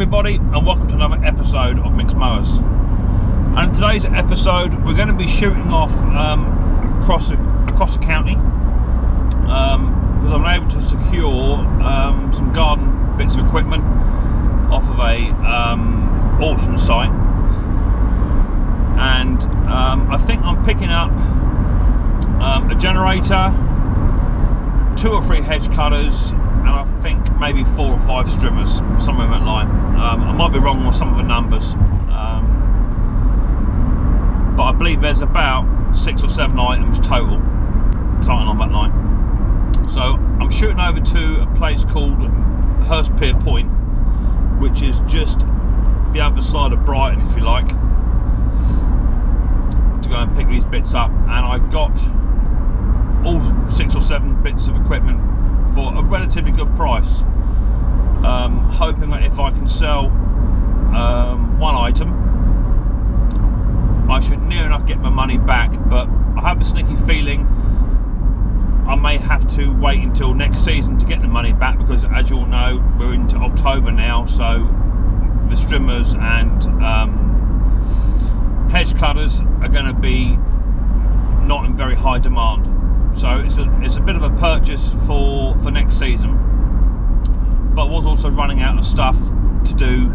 everybody, and welcome to another episode of Micks Mowers. And today's episode, we're going to be shooting off um, across across the county um, because I'm able to secure um, some garden bits of equipment off of a um, auction site, and um, I think I'm picking up um, a generator, two or three hedge cutters, and I think maybe four or five strimmers, somewhere in that line. Um, I might be wrong on some of the numbers, um, but I believe there's about six or seven items total, something on that line. So I'm shooting over to a place called Hurstpierpoint, which is just the other side of Brighton, if you like, to go and pick these bits up. And I've got all six or seven bits of equipment for a relatively good price. Um, hoping that if I can sell um, one item, I should near enough get my money back. But I have a sneaky feeling I may have to wait until next season to get the money back because, as you all know, we're into October now, so the strimmers and um, hedge cutters are going to be not in very high demand. So it's a it's a bit of a purchase for for next season, but was also running out of stuff to do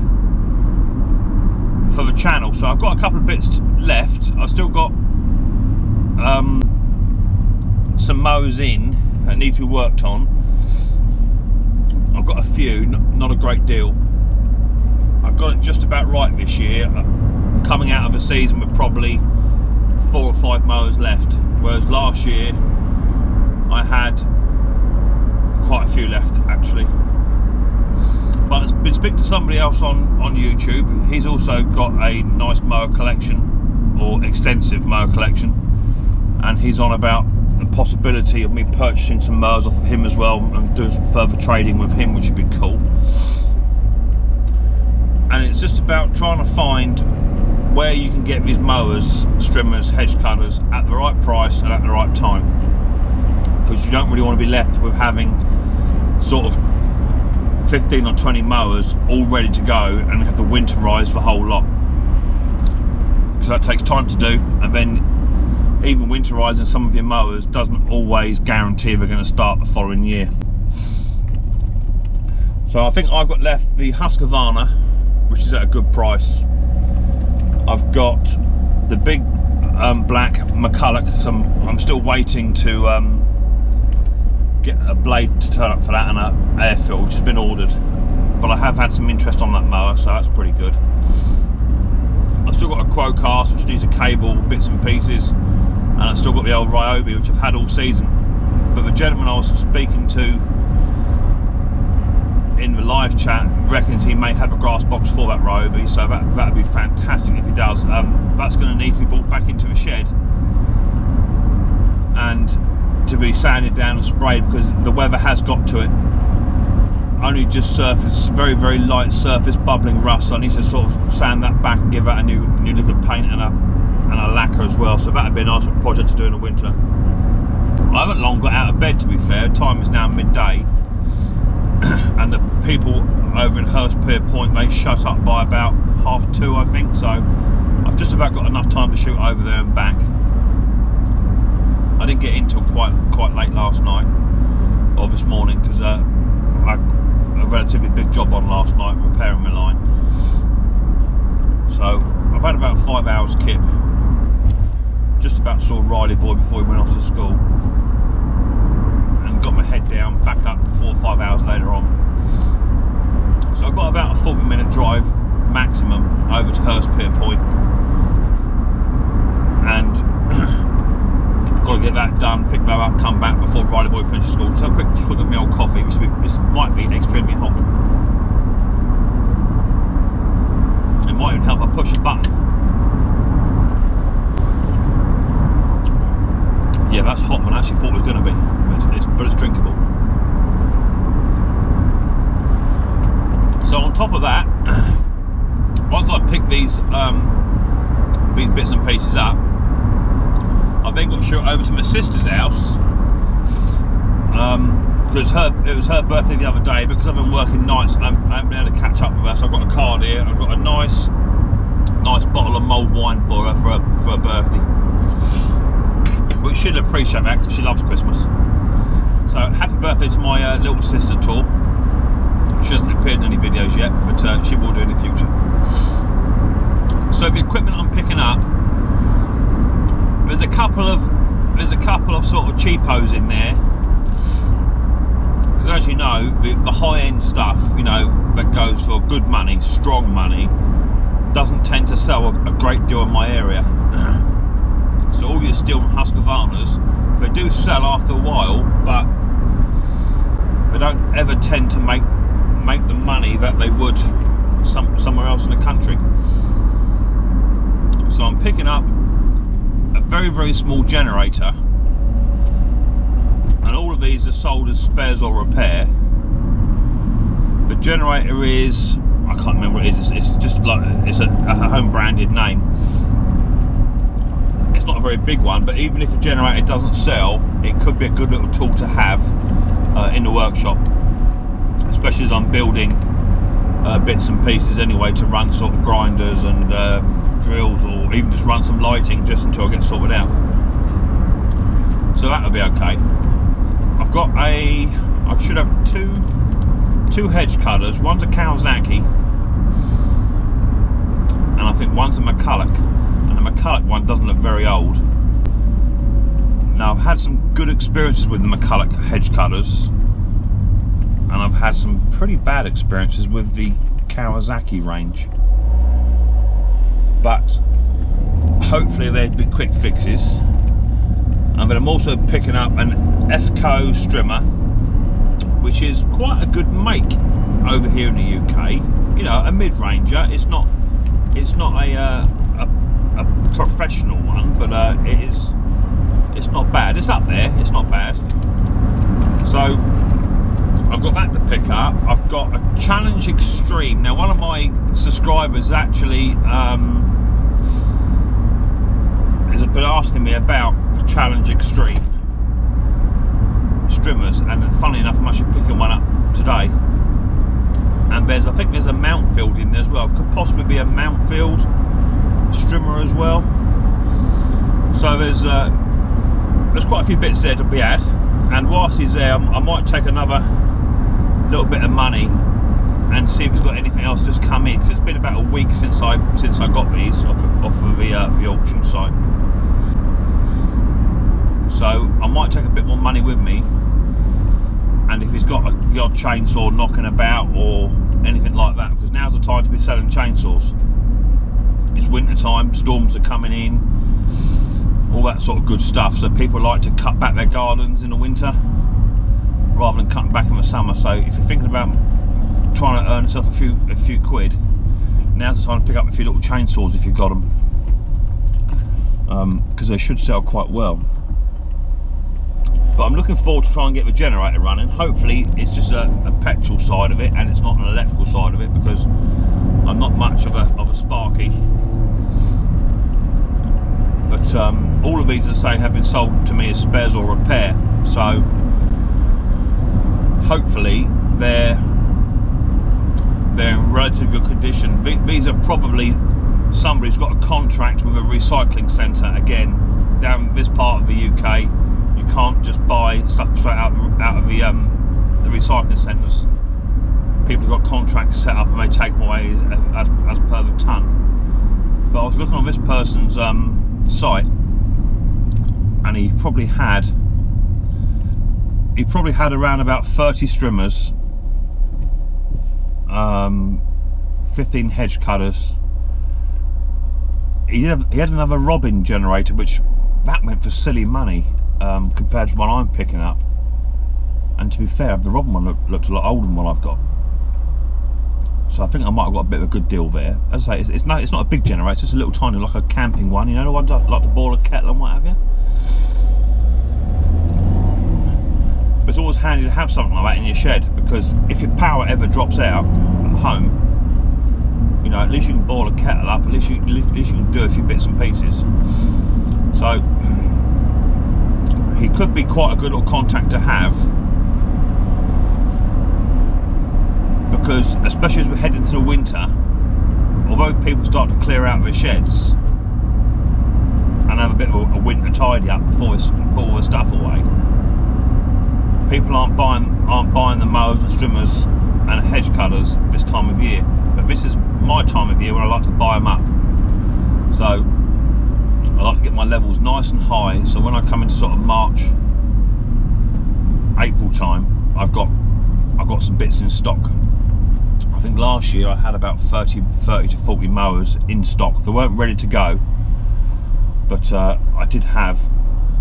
for the channel. So I've got a couple of bits left. I've still got um, some mows in that need to be worked on. I've got a few, not a great deal. I've got it just about right this year. uh, Coming out of a season with probably four or five mowers left, whereas last year I had quite a few left actually. But I've been speaking to somebody else on, on YouTube. He's also got a nice mower collection or extensive mower collection, and he's on about the possibility of me purchasing some mowers off of him as well and doing some further trading with him, which would be cool. And it's just about trying to find where you can get these mowers, strimmers, hedge cutters at the right price and at the right time because you don't really want to be left with having sort of 15 or 20 mowers all ready to go and have to winterize the whole lot. Because that takes time to do and then even winterizing some of your mowers doesn't always guarantee they're going to start the following year. So I think I've got left the Husqvarna which is at a good price. I've got the big um, black McCulloch because I'm, I'm still waiting to um, get a blade to turn up for that and a air filter which has been ordered. But I have had some interest on that mower so that's pretty good. I've still got a Qualcast which needs a cable bits and pieces and I've still got the old Ryobi which I've had all season. But the gentleman I was speaking to in the live chat reckons he may have a grass box for that Ryobi so that that'd be fantastic if he does. Um, that's going to need to be brought back into the shed. And to be sanded down and sprayed because the weather has got to it. Only just surface very very light surface bubbling rust. So I need to sort of sand that back and give that a new new liquid paint and a and a lacquer as well. So that'd be a nice project to do in the winter. I haven't long got out of bed to be fair. Time is now midday. And the people over in Hurstpierpoint they shut up by about half two I think. So I've just about got enough time to shoot over there and back I didn't get in till quite quite late last night or this morning because uh, I had a relatively big job on last night repairing my line. So I've had about five hours kip. Just about saw Riley boy before he went off to school. And got my head down back up four or five hours later on. So I've got about a 40 minute drive maximum over to Hurstpierpoint and got to get that done, pick that up, come back before Riley Boy finishes school. So a quick swig of my old coffee, this, this might be extremely hot. It might even help I push a button. Yeah, that's hot than I actually thought it was going to be, but it's, it's, but it's drinkable. So on top of that, once I pick these um, these bits and pieces up, I've then got to shoot over to my sister's house, um, because her it was her birthday the other day. Because I've been working nights, I'm, I haven't been able to catch up with her. So I've got a card here. I've got a nice, nice bottle of mulled wine for her for her, for her birthday. Which she'll appreciate that because she loves Christmas. So happy birthday to my uh, little sister Tor. She hasn't appeared in any videos yet, but uh, she will do in the future. So the equipment I'm picking up, there's a couple of there's a couple of sort of cheapos in there. Because as you know, the, the high-end stuff, you know, that goes for good money, strong money, doesn't tend to sell a, a great deal in my area. so all your steel Husqvarnas, they do sell after a while, but they don't ever tend to make make the money that they would some somewhere else in the country. So I'm picking up a very very small generator and all of these are sold as spares or repair. The generator is I can't remember what it is. It's, it's just like it's a, a home branded name. It's not a very big one, but even if the generator doesn't sell, it could be a good little tool to have uh, in the workshop especially as I'm building uh, bits and pieces anyway to run sort of grinders and uh, drills or even just run some lighting just until I get sorted out. So that'll be okay. I've got a, I should have two, two hedge cutters. One's a Kawasaki and I think one's a McCulloch and the McCulloch one doesn't look very old. Now I've had some good experiences with the McCulloch hedge cutters and I've had some pretty bad experiences with the Kawasaki range but hopefully there'd be quick fixes and then I'm also picking up an Efco strimmer which is quite a good make over here in the UK you know a mid-ranger it's not it's not a, uh, a, a professional one but uh, it is it's not bad it's up there it's not bad so I've got that to pick up. I've got a Challenge Extreme. Now, one of my subscribers actually um, been asking me about the Challenge Extreme strimmers, and funnily enough, I'm actually picking one up today. And there's, I think there's a Mountfield in there as well. Could possibly be a Mountfield strimmer as well. So there's uh, there's quite a few bits there to be had. And whilst he's there, I might take another little bit of money and see if he's got anything else just come in. Cause it's been about a week since I since I got these off of, off of the uh, the auction site. So I might take a bit more money with me, and if he's got a, the odd chainsaw knocking about or anything like that, because now's the time to be selling chainsaws. It's winter time, storms are coming in, all that sort of good stuff. So people like to cut back their gardens in the winter rather than cutting back in the summer. So if you're thinking about trying to earn yourself a few a few quid, now's the time to pick up a few little chainsaws if you've got them, because um, they should sell quite well. But I'm looking forward to try and get the generator running. Hopefully it's just a, a petrol side of it and it's not an electrical side of it because I'm not much of a, of a sparky. But um, all of these, as I say, have been sold to me as spares or repair. So hopefully they're they're in relatively good condition. These are probably somebody's got a contract with a recycling centre again down this part of the UK. You can't just buy stuff straight out out of the um, the recycling centres. People have got contracts set up and they take them away as, as per the ton. But I was looking on this person's um, site and he probably had he probably had around about 30 strimmers, um, 15 hedge cutters. He had, he had another Robin generator, which that went for silly money um, compared to what I'm picking up. And to be fair, the Robin one looked, looked a lot older than what I've got. So I think I might have got a bit of a good deal there. As I say, it's, it's, not, it's not a big generator, it's just a little tiny, like a camping one, you know, the ones like to boil a kettle and what have you. But it's always handy to have something like that in your shed because if your power ever drops out at home, you know, at least you can boil a kettle up, at least you, at least you can do a few bits and pieces. So he could be quite a good little contact to have because especially as we head into the winter, although people start to clear out their sheds and have a bit of a, winter tidy up before they put all the stuff away, people aren't buying aren't buying the mowers and strimmers and hedge cutters this time of year. But this is my time of year when I like to buy them up. So I like to get my levels nice and high. So when I come into sort of March, April time, I've got I've got some bits in stock. I think last year I had about 30, 30 to 40 mowers in stock. They weren't ready to go, but uh, I did have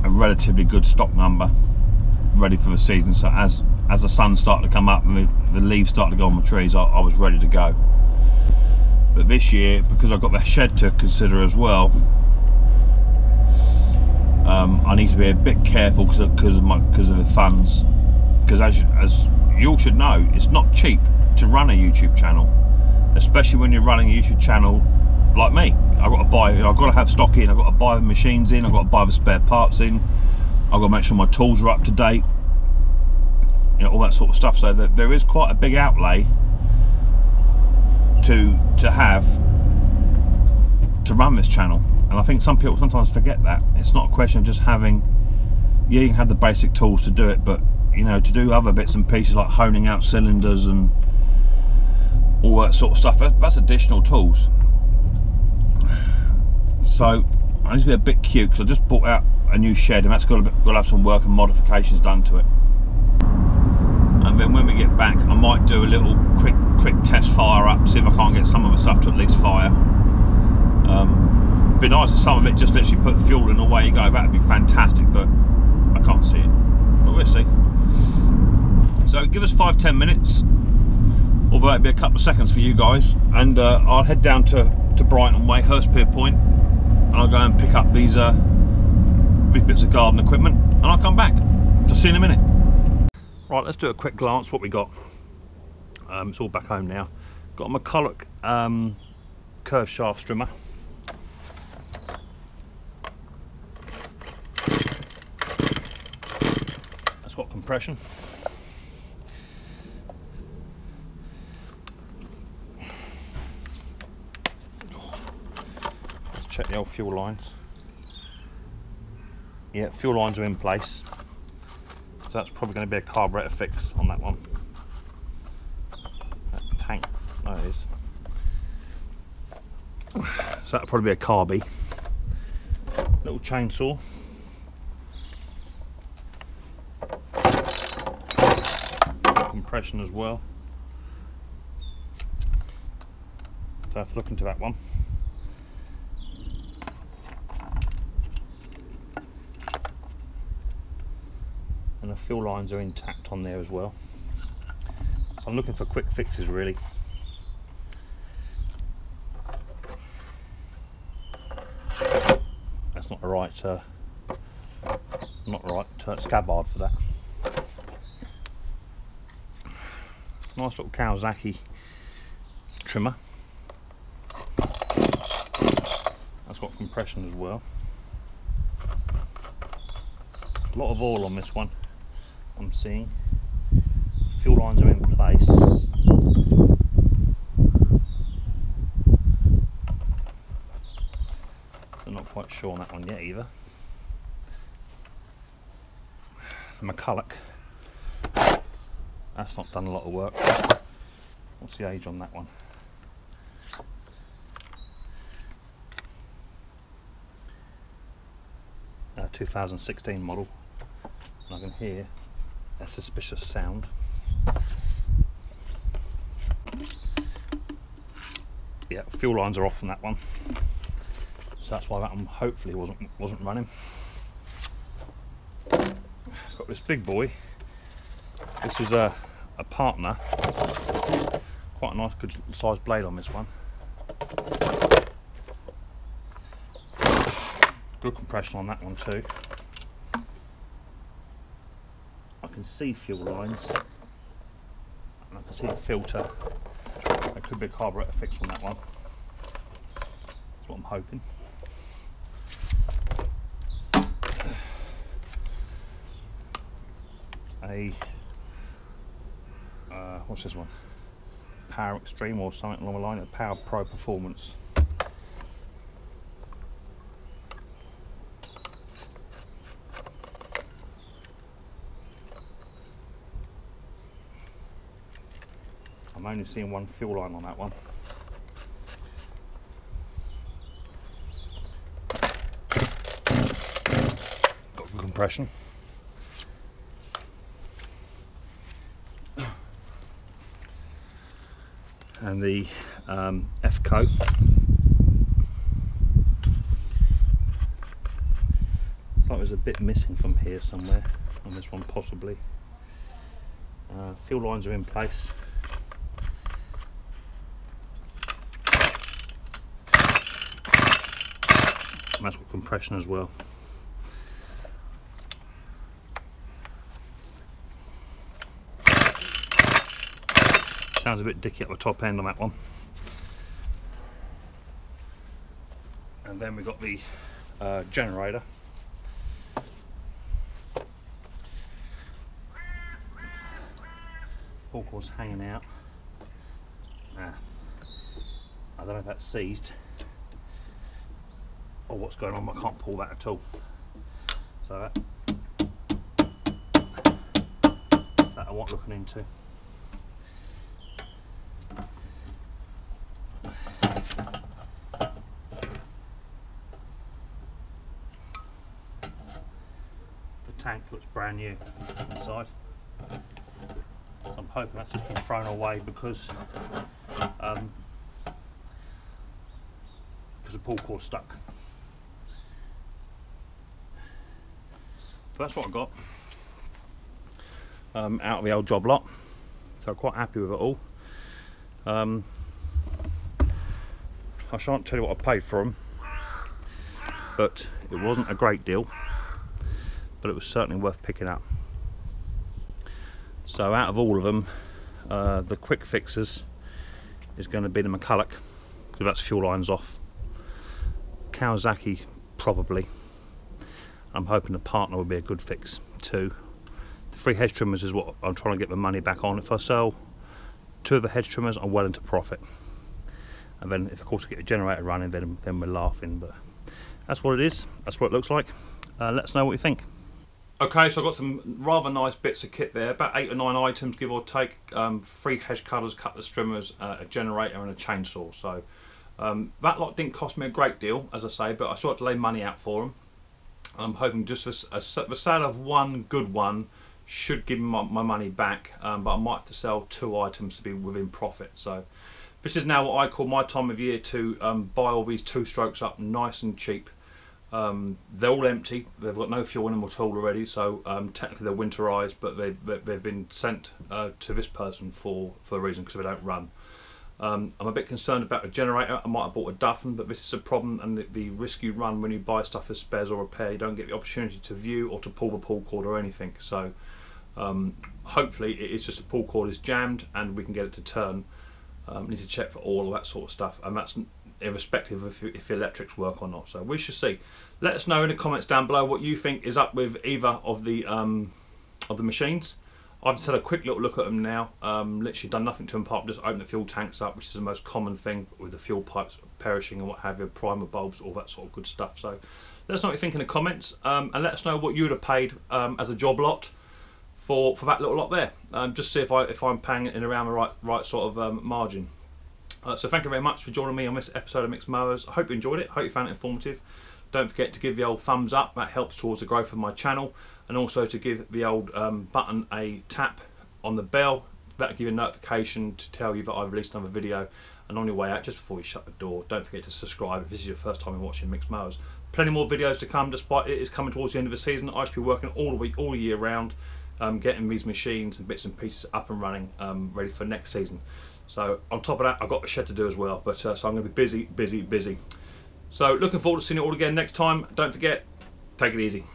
a relatively good stock number ready for the season. So as as the sun started to come up and the, the leaves started to go on the trees, I, I, was ready to go. But this year, because I've got the shed to consider as well, um, I need to be a bit careful because of, cause of, my, cause of the funds. Because as, as you all should know, it's not cheap to run a YouTube channel, especially when you're running a YouTube channel like me. I've got to buy, I've got to have stock in, I've got to buy the machines in, I've got to buy the spare parts in, I've got to make sure my tools are up to date, you know, all that sort of stuff. So that there is quite a big outlay to to have to run this channel. And I think some people sometimes forget that. It's not a question of just having, yeah, you can have the basic tools to do it, but you know, to do other bits and pieces like honing out cylinders and all that sort of stuff, that's, additional tools. So I need to be a bit cute because I just bought out a new shed and that's got to, got to have some work and modifications done to it and then when we get back I might do a little quick quick test fire up see if I can't get some of the stuff to at least fire um, be nice if some of it just literally put fuel in away you go that'd be fantastic but I can't see it but we'll see so give us five ten minutes although it'd be a couple of seconds for you guys and uh, I'll head down to, to Brighton Way Hurstpierpoint and I'll go and pick up these uh, these bits of garden equipment and I'll come back. So see you in a minute. Right, let's do a quick glance what we got. Um, it's all back home now. Got a McCulloch um, curved shaft strimmer. That's got compression. Let's check the old fuel lines. Yeah fuel lines are in place. So that's probably going to be a carburetor fix on that one. That tank that is. So that'll probably be a carby little chainsaw compression as well so I have to look into that one and the fuel lines are intact on there as well. So I'm looking for quick fixes really. That's not the right, uh, not the right uh, scabbard for that. Nice little Kawasaki trimmer. That's got compression as well. A lot of oil on this one. I'm seeing. Fuel lines are in place. I'm not quite sure on that one yet either. The McCulloch. That's not done a lot of work. What's the age on that one? Uh, 2016 model. And I can hear a suspicious sound. Yeah, fuel lines are off on that one. So that's why that one hopefully wasn't wasn't running. Got this big boy. This is a, a partner. Quite a nice good sized blade on this one. Good compression on that one too. I can see fuel lines and I can see the filter. There could be a carburetor fix on that one. That's what I'm hoping. A what's this one? Power Extreme or something along the line of Power Pro Performance. I'm only seeing one fuel line on that one. Got good compression. And the um, Efco Looks like there's a bit missing from here somewhere on this one possibly. Uh, fuel lines are in place. That's compression as well. Sounds a bit dicky at the top end on that one. And then we've got the uh, generator. Cord's hanging out. Nah, I don't know if that's seized or what's going on, I can't pull that at all. So that, that I want looking into. The tank looks brand new inside. So I'm hoping that's just been thrown away because um, because the pull cord stuck. That's what I got um, out of the old job lot. So I'm quite happy with it all. Um, I shan't tell you what I paid for them, but it wasn't a great deal, but it was certainly worth picking up. So out of all of them, uh, the quick fixes is going to be the McCulloch, because that's fuel lines off. Kawasaki, probably. I'm hoping the partner will be a good fix too. The three hedge trimmers is what I'm trying to get my money back on. If I sell two of the hedge trimmers, I'm well into profit. And then if of course I get a generator running, then, then we're laughing. But that's what it is. That's what it looks like. Uh, let us know what you think. Okay, so I've got some rather nice bits of kit there, about eight or nine items, give or take. Um, three hedge cutters, cutlass trimmers, uh, a generator and a chainsaw. So um, that lot didn't cost me a great deal, as I say, but I had to lay money out for them. I'm hoping just a, the sale of one good one should give my, my money back, um, but I might have to sell two items to be within profit. So this is now what I call my time of year to um, buy all these two strokes up nice and cheap. Um, they're all empty. They've got no fuel in them at all already, so um, technically they're winterized, but they, they've been sent uh, to this person for, for a reason because they don't run. Um, I'm a bit concerned about a generator. I might have bought a Duffin, but this is a problem and the, the risk you run when you buy stuff as spares or repair, you don't get the opportunity to view or to pull the pull cord or anything. So um, hopefully it is just a pull cord is jammed and we can get it to turn. Um, need to check for all of that sort of stuff and that's irrespective of if, electrics work or not. So we shall see. Let us know in the comments down below what you think is up with either of the um, of the machines. I've just had a quick little look at them now. Um, literally done nothing to them apart just open the fuel tanks up, which is the most common thing with the fuel pipes perishing and what have you, primer bulbs, all that sort of good stuff. So let us know what you think in the comments um, and let us know what you would have paid um, as a job lot for for that little lot there. Um, just see if I if I'm paying in around the right right sort of um, margin. Uh, so thank you very much for joining me on this episode of Micks Mowers. I hope you enjoyed it. I hope you found it informative. Don't forget to give the old thumbs up. That helps towards the growth of my channel and also to give the old um, button a tap on the bell that'll give you a notification to tell you that I've released another video and on your way out just before you shut the door don't forget to subscribe if this is your first time watching Micks Mowers plenty more videos to come despite it is coming towards the end of the season I should be working all the week all year round um, getting these machines and bits and pieces up and running um, ready for next season so on top of that I've got a shed to do as well but uh, so I'm going to be busy busy busy. So looking forward to seeing you all again next time. Don't forget take it easy